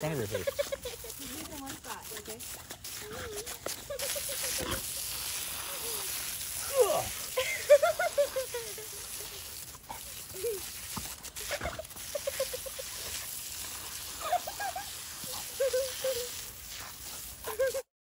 Senator face. Give one spot, okay?